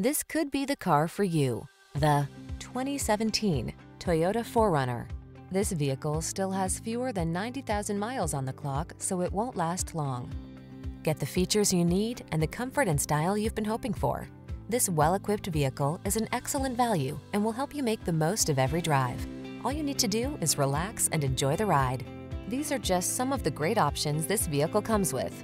This could be the car for you. The 2017 Toyota 4Runner. This vehicle still has fewer than 90,000 miles on the clock, so it won't last long. Get the features you need and the comfort and style you've been hoping for. This well-equipped vehicle is an excellent value and will help you make the most of every drive. All you need to do is relax and enjoy the ride. These are just some of the great options this vehicle comes with.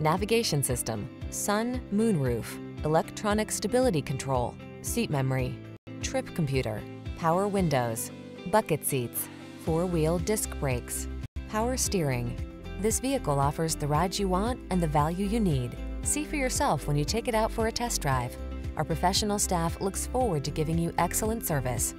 Navigation system, sun, moon roof, electronic stability control, seat memory, trip computer, power windows, bucket seats, four-wheel disc brakes, power steering. This vehicle offers the ride you want and the value you need. See for yourself when you take it out for a test drive. Our professional staff looks forward to giving you excellent service.